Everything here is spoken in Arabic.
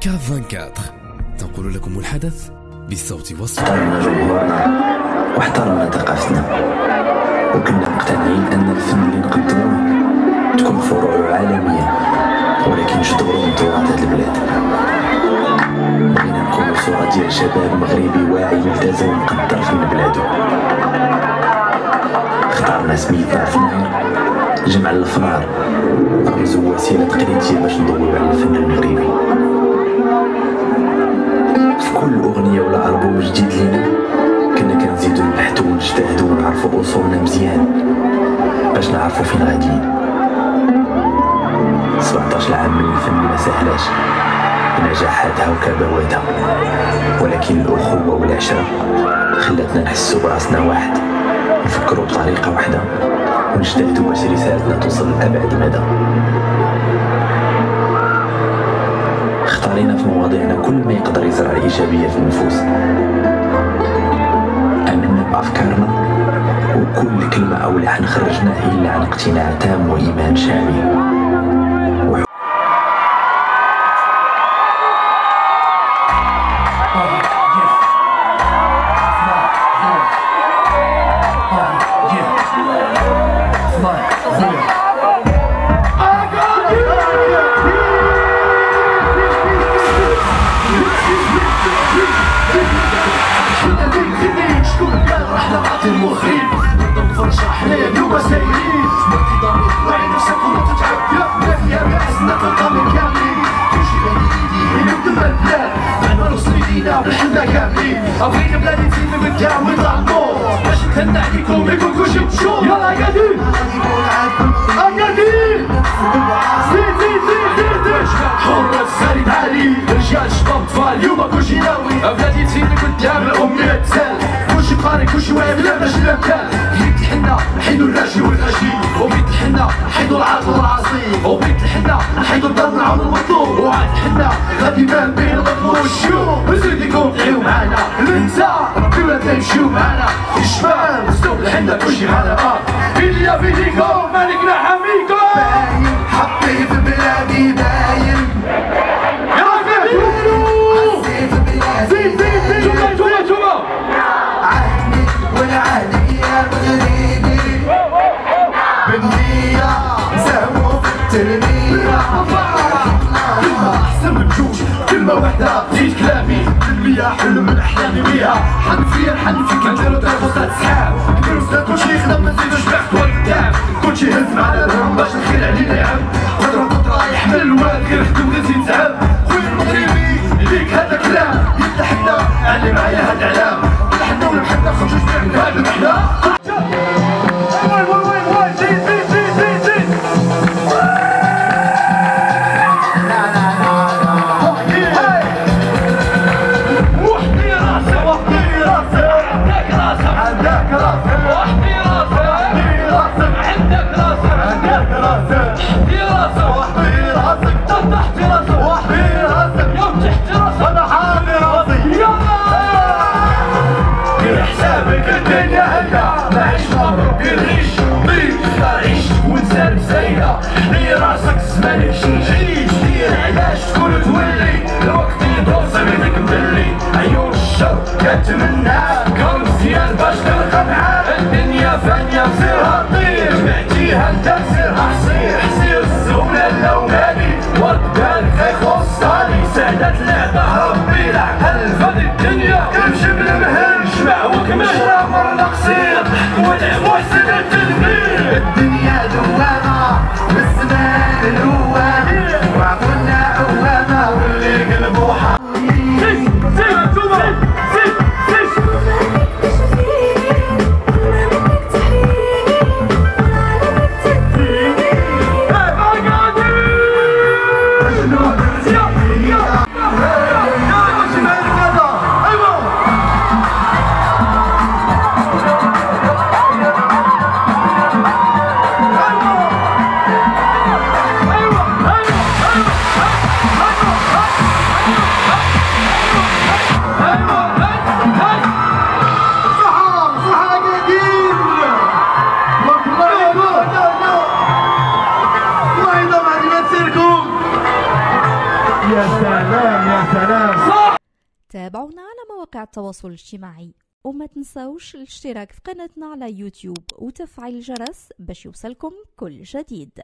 كاف 24 تنقل لكم الحدث بالصوت والصورة احترمنا جمهورنا واحترمنا ثقافتنا. وكنا مقتنعين أن الفن اللي نقدموه تكون فروعه عالمية ولكن جذوره من تراث هاد البلاد بغينا نكونوا صورة ديال شباب مغربي واعي ملتزم ومقدر فن بلادو اختارنا سميتنا الفنار جمع الفنار رمز وسيلة تقليدية باش ندويو على الفن المغربي. باش نعرفو فين غاديين 17 عام من الفن ما سهلاش. بنجاحاتها وكبواتها. ولكن الأخوة والعشرة خلتنا نحسو براسنا واحد. نفكرو بطريقة واحدة. ونجتهدو باش رسالتنا توصل لأبعد مدى. اختارينا في مواضيعنا كل ما يقدر يزرع الإيجابية في النفوس. آمنا بأفكارنا وكل كلمة أو لحن خرجناه إلا عن اقتناع تام وإيمان شامل. نضرب فرشة حنايا اليوم سايرين مرتي ضمير وعي نفسك ولا تتعب يا يا كلشي مشهور يلا قاعدين قاعدين زيد زيد زيد بلادي تزيد قدام الامنية تسال كلشي قاري كلشي واعي بلا باش الامثال الحنة غادي ما بين الغضب والشوم وزيدكم تعيو معانا الانسان ربي ولا تمشيو معانا الشمال اسلوب الحنة كلشي معانا زيد كلامي. المية حلم من أحلامي بيها حنفيا حنفي كنديرو تربطات سحاب كبروا سنة كلشي يخدم ما نزيدوش بحث قدام كلشي هز معنا الهم باش الخير علينا يعم قدرة قدرة يحمل الواد غير خدم زيد زعم. خويا المغربي ليك هذا كلام. حنا علي معايا هاد الاعلام ولا حنا ولا حنا خرجوا من هاد المحلى عندك راسي وحدي راسي وحدي راسي تحت راسي وحدي راسي يوم أنا حامي راسي يلا الدنيا راسك فانية سيرها طير جمعتيها انت حصير حصير جمع وكمل مرة قصير والعموس التدبير الدنيا دوامة. سلام سلام تابعونا على مواقع التواصل الاجتماعي وما تنساوش الاشتراك في قناتنا على يوتيوب وتفعيل الجرس باش يوصلكم كل جديد.